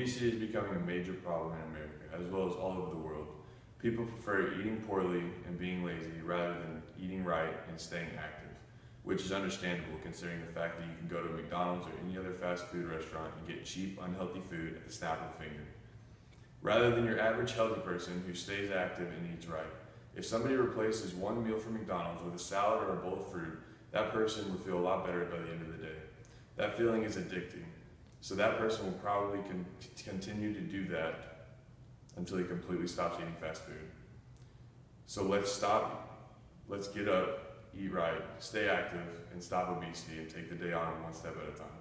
Obesity is becoming a major problem in America, as well as all over the world. People prefer eating poorly and being lazy rather than eating right and staying active, which is understandable considering the fact that you can go to McDonald's or any other fast food restaurant and get cheap, unhealthy food at the snap of a finger. Rather than your average healthy person who stays active and eats right. If somebody replaces one meal from McDonald's with a salad or a bowl of fruit, that person would feel a lot better by the end of the day. That feeling is addicting. So that person will probably con- continue to do that until he completely stops eating fast food. So let's stop, let's get up, eat right, stay active, and stop obesity and take the day on one step at a time.